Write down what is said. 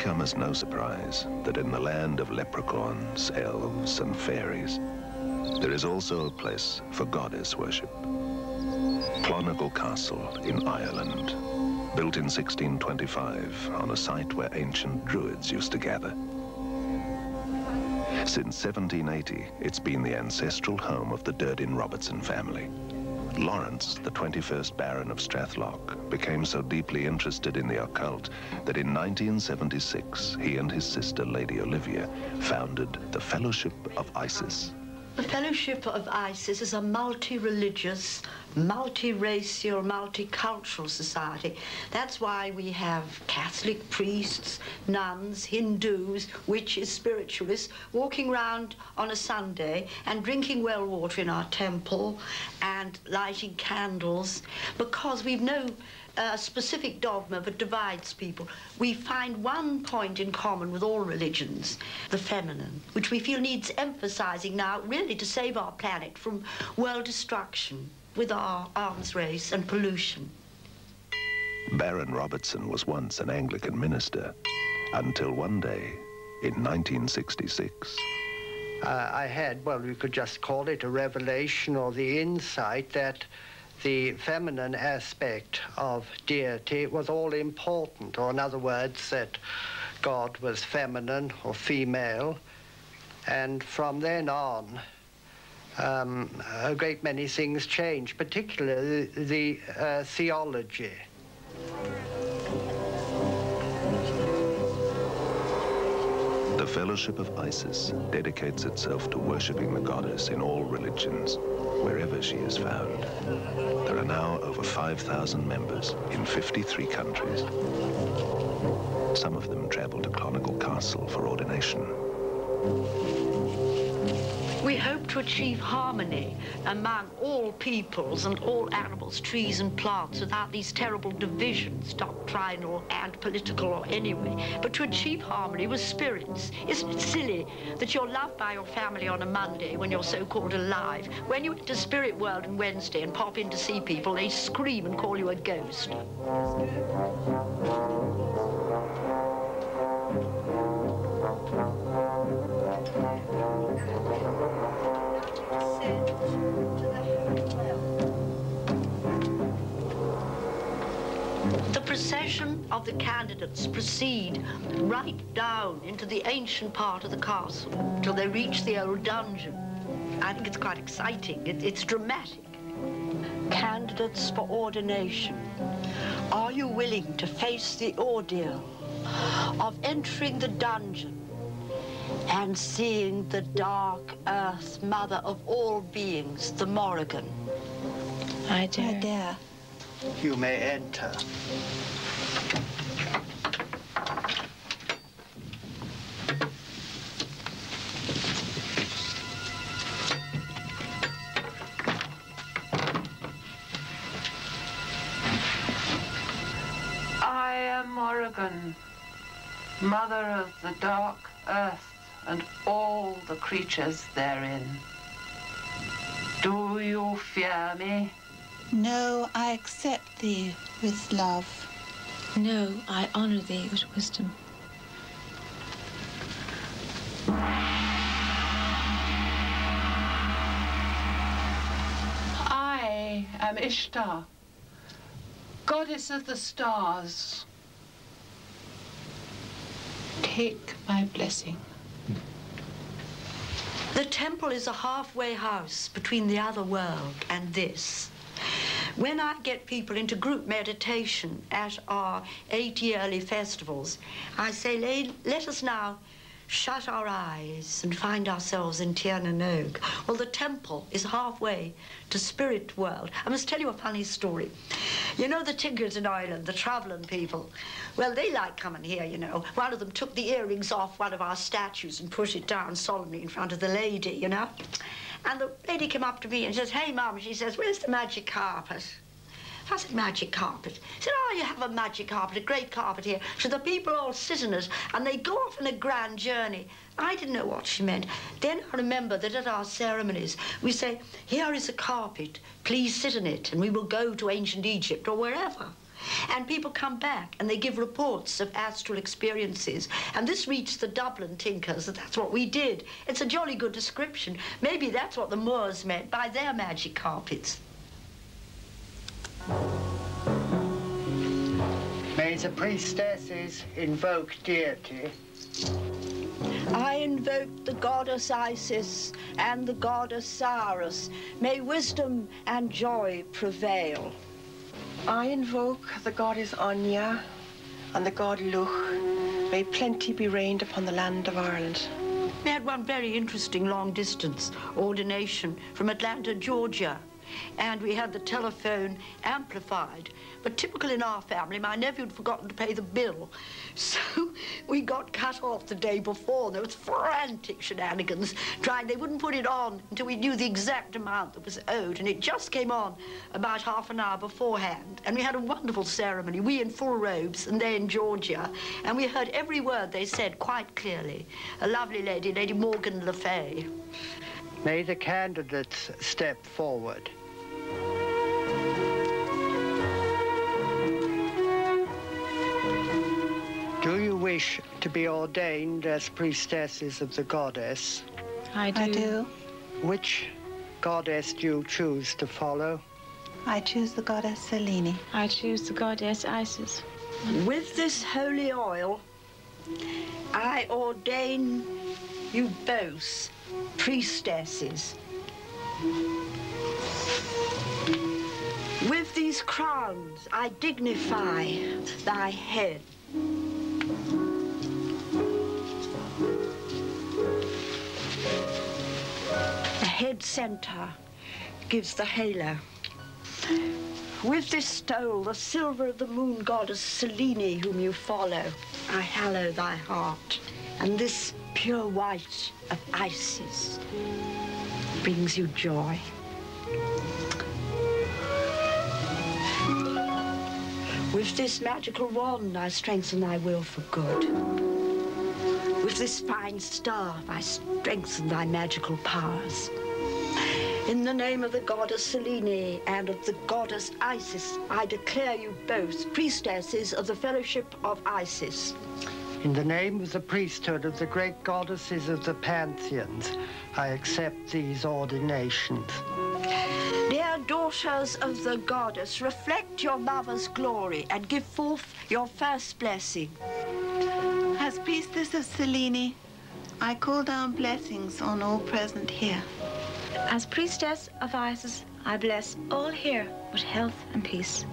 come as no surprise that in the land of leprechauns, elves, and fairies, there is also a place for goddess worship. Clonegal Castle in Ireland, built in 1625 on a site where ancient druids used to gather. Since 1780, it's been the ancestral home of the Durdin Robertson family. Lawrence, the 21st Baron of Strathloch, became so deeply interested in the occult that in 1976, he and his sister, Lady Olivia, founded the Fellowship of Isis. The Fellowship of Isis is a multi-religious, multi-racial, multicultural society. That's why we have Catholic priests, nuns, Hindus, witches, spiritualists walking around on a Sunday and drinking well water in our temple and lighting candles because we've no a specific dogma that divides people. We find one point in common with all religions, the feminine, which we feel needs emphasizing now, really to save our planet from world destruction with our arms race and pollution. Baron Robertson was once an Anglican minister until one day in 1966. Uh, I had, well, you could just call it a revelation or the insight that the feminine aspect of deity was all important, or in other words, that God was feminine or female. And from then on, um, a great many things changed, particularly the, uh, theology. The Fellowship of Isis dedicates itself to worshipping the goddess in all religions, wherever she is found. There are now over 5,000 members in 53 countries. Some of them travel to Clonegal Castle for ordination. We hope to achieve harmony among all peoples and all animals, trees and plants without these terrible divisions, doctrinal and political or anyway, but to achieve harmony with spirits. Isn't it silly that you're loved by your family on a Monday when you're so-called alive? When you enter spirit world on Wednesday and pop in to see people, they scream and call you a ghost. Procession of the candidates proceed right down into the ancient part of the castle till they reach the old dungeon. I think it's quite exciting. It, it's dramatic. Candidates for ordination. Are you willing to face the ordeal of entering the dungeon and seeing the dark earth mother of all beings, the Morrigan? I dare. I dare. You may enter. I am Morrigan, mother of the dark earth and all the creatures therein. Do you fear me? No, I accept thee with love. No, I honor thee with wisdom. I am Ishtar, goddess of the stars. Take my blessing. The temple is a halfway house between the other world and this. When I get people into group meditation at our eight yearly festivals, I say, let us now shut our eyes and find ourselves in Tir na Nog. Well, the temple is halfway to spirit world. I must tell you a funny story. You know the Tinkers in Ireland, the traveling people? Well, they like coming here, you know. One of them took the earrings off one of our statues and put it down solemnly in front of the lady, you know. And the lady came up to me and says, hey, Mum, she says, where's the magic carpet? I said, magic carpet. She said, oh, you have a magic carpet, a great carpet here. So the people all sit in it, and they go off on a grand journey. I didn't know what she meant. Then I remember that at our ceremonies, we say, here is a carpet, please sit in it, and we will go to ancient Egypt or wherever. And people come back and they give reports of astral experiences. And this reached the Dublin Tinkers, and that's what we did. It's a jolly good description. Maybe that's what the Moors meant by their magic carpets. May the priestesses invoke deity. I invoke the goddess Isis and the goddess Osiris. May wisdom and joy prevail. I invoke the goddess Anya and the god Luch. May plenty be rained upon the land of Ireland. We had one very interesting long distance ordination from Atlanta, Georgia. And we had the telephone amplified. But typical in our family, my nephew had forgotten to pay the bill. So we got cut off the day before. There was frantic shenanigans trying. They wouldn't put it on until we knew the exact amount that was owed. And it just came on about half an hour beforehand. And we had a wonderful ceremony. We in full robes and they in Georgia. And we heard every word they said quite clearly. A lovely lady, Lady Morgan Le Fay. May the candidates step forward. Do you wish to be ordained as priestesses of the goddess? I do. I do. Which goddess do you choose to follow? I choose the goddess Selene. I choose the goddess Isis. With this holy oil, I ordain you both priestesses. With these crowns, I dignify thy head. The head center gives the halo. With this stole, the silver of the moon goddess Selene, whom you follow, I hallow thy heart. And this pure white of Isis brings you joy. With this magical wand, I strengthen thy will for good. With this fine staff, I strengthen thy magical powers. In the name of the goddess Selene and of the goddess Isis, I declare you both priestesses of the Fellowship of Isis. In the name of the priesthood of the great goddesses of the pantheons, I accept these ordinations. Dear daughters of the goddess, reflect your mother's glory and give forth your first blessing. As priestess of Selene, I call down blessings on all present here. As priestess of Isis, I bless all here with health and peace.